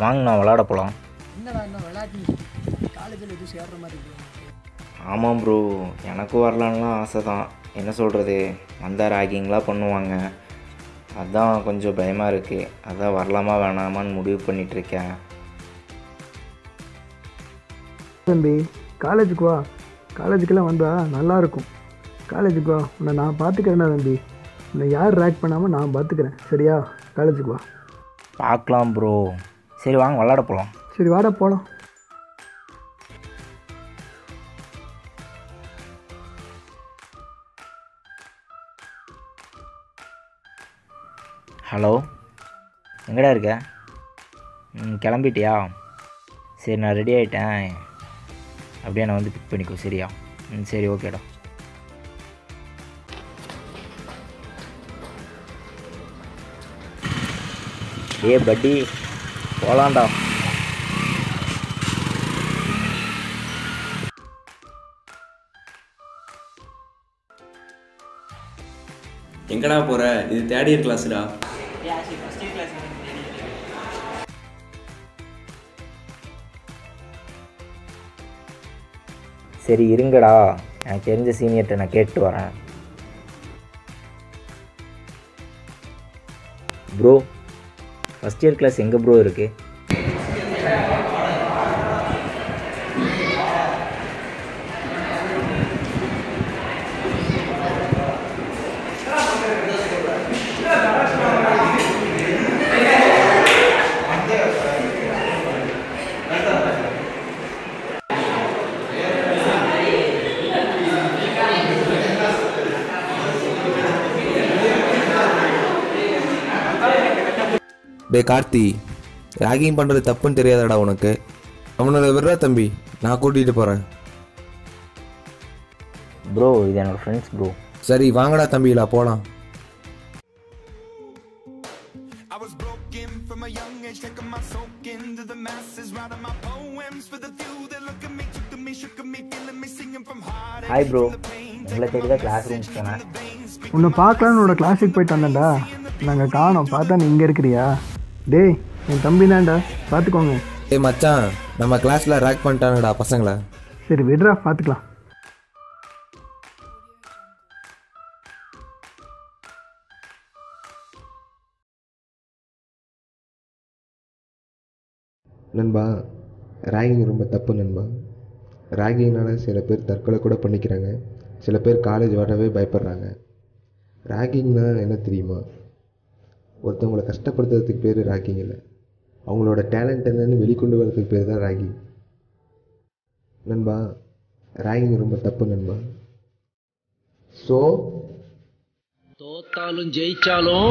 வாங்கண்ணா விளாட போகலாம் என்னடா என்ன விளையாட்டு? காலேஜில் எதுவும் சேர்ற மாதிரி இருக்கு ஆமாம் ப்ரோ எனக்கும் வரலான்லாம் ஆசை தான் என்ன சொல்கிறது வந்தால் ராகிங்லாம் பண்ணுவாங்க. அதான் கொஞ்சம் பயமாக இருக்குது அதான் வரலாமா வேணாமான்னு முடிவு பண்ணிகிட்ருக்கேன் தம்பி காலேஜுக்கு வா. காலேஜுக்கெல்லாம் வந்தால் நல்லாயிருக்கும் காலேஜுக்கு வா. உன்னை நான் பார்த்துக்கிறேன்னா தம்பி? உன்னை யார் ரேக் பண்ணாமல் நான் பார்த்துக்கிறேன் சரியா? காலேஜுக்கு வா. பார்க்கலாம் ப்ரோ. சரி வாங்க விளாட போகலாம் சரி வாடா போகலாம் ஹலோ எங்கடா இருக்க? ம் கிளம்பிட்டியா? சரி நான் ரெடி ஆகிட்டேன் அப்படியே நான் வந்து பிக் பண்ணிக்கோ சரியா? ம் சரி ஓகேடா ஏ பட்டி போகலாம்டா எங்கடா போற? இது தேர்ட் இயர் கிளாஸ்டா சரி இருங்கடா. எனக்கு தெரிஞ்ச சீனியர்கிட்ட நான் கேட்டு வரேன். ப்ரோ ஃபஸ்ட் இயர் கிளாஸ் எங்கே ப்ரோ இருக்குது டே கார்த்தி ராகிங் பண்ணுறது தப்புன்னு தெரியாதாடா உனக்கு. அவனோட விடுறா தம்பி நான் கூட்டிகிட்டு போகிறேன் ப்ரோ இது என்னோடய ஃப்ரெண்ட்ஸ் ப்ரோ சரி வாங்கடா தம்பிலா போகலாம். ஹாய் ப்ரோ உங்களை தேடி தான் கிளாஸ் ரூம்ஸ் போனேன். உன்னை பார்க்கலான்னு உன்னோட கிளாஸுக்கு போயிட்டு வந்தேன்டா. நாங்கள் காணோம் பார்த்தா நீ இங்கே இருக்கிறியா? டேய் என் தம்பி தான்டா. பார்த்துக்கோங்க டேய் மச்சான் நம்ம கிளாஸில் ரேக் பண்ணிட்டானுடா பசங்களை. சரி விடுறா பார்த்துக்கலாம் நண்பா ராகிங் ரொம்ப தப்பு நண்பா. ராகிங்னால சில பேர் தற்கொலை கூட பண்ணிக்கிறாங்க. சில பேர் காலேஜ் வரவே பயப்படுறாங்க. ராகிங்னா என்ன தெரியுமா? ஒருத்தவங்களை கஷ்டப்படுத்துறதுக்கு பேர் ராகிங் இல்லை. அவங்களோட டேலண்ட் என்னன்னு வெளிக்கொண்டு வரதுக்கு பேர் தான் ராகிங். நண்பா ராகிங் ரொம்ப தப்பு நண்பா. ஸோ தோத்தாலும் ஜெயிச்சாலும்